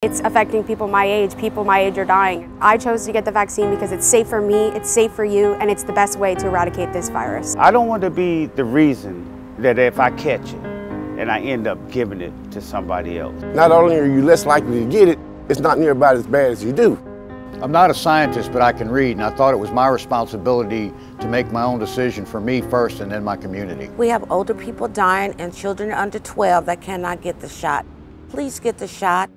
It's affecting people my age. People my age are dying. I chose to get the vaccine because it's safe for me, it's safe for you, and it's the best way to eradicate this virus. I don't want to be the reason that if I catch it and I end up giving it to somebody else. Not only are you less likely to get it, it's not near about as bad as you do. I'm not a scientist, but I can read, and I thought it was my responsibility to make my own decision for me first and then my community. We have older people dying and children under 12 that cannot get the shot. Please get the shot.